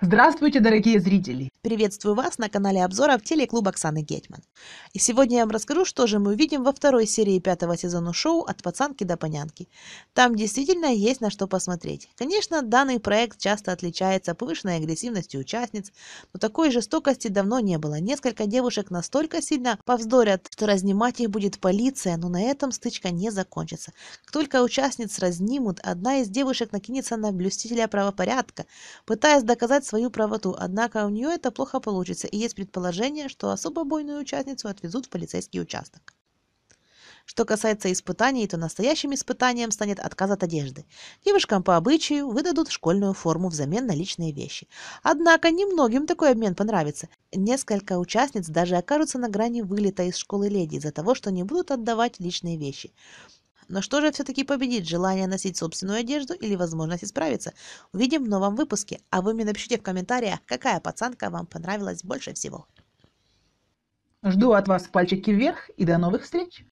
Здравствуйте, дорогие зрители! Приветствую вас на канале обзоров телеклуба Оксаны Гетман. И сегодня я вам расскажу, что же мы увидим во второй серии пятого сезона шоу «От пацанки до понянки». Там действительно есть на что посмотреть. Конечно, данный проект часто отличается повышенной агрессивностью участниц, но такой жестокости давно не было. Несколько девушек настолько сильно повздорят, что разнимать их будет полиция, но на этом стычка не закончится. Как только участниц разнимут, одна из девушек накинется на блюстителя правопорядка, пытаясь доказать свою правоту, однако у нее это плохо получится, и есть предположение, что особо бойную участницу отвезут в полицейский участок. Что касается испытаний, то настоящим испытанием станет отказ от одежды. Девушкам по обычаю выдадут школьную форму взамен на личные вещи. Однако немногим такой обмен понравится. Несколько участниц даже окажутся на грани вылета из школы леди из-за того, что не будут отдавать личные вещи. Но что же все-таки победит, желание носить собственную одежду или возможность исправиться? Увидим в новом выпуске, а вы мне напишите в комментариях, какая пацанка вам понравилась больше всего. Жду от вас пальчики вверх и до новых встреч!